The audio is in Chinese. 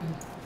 嗯。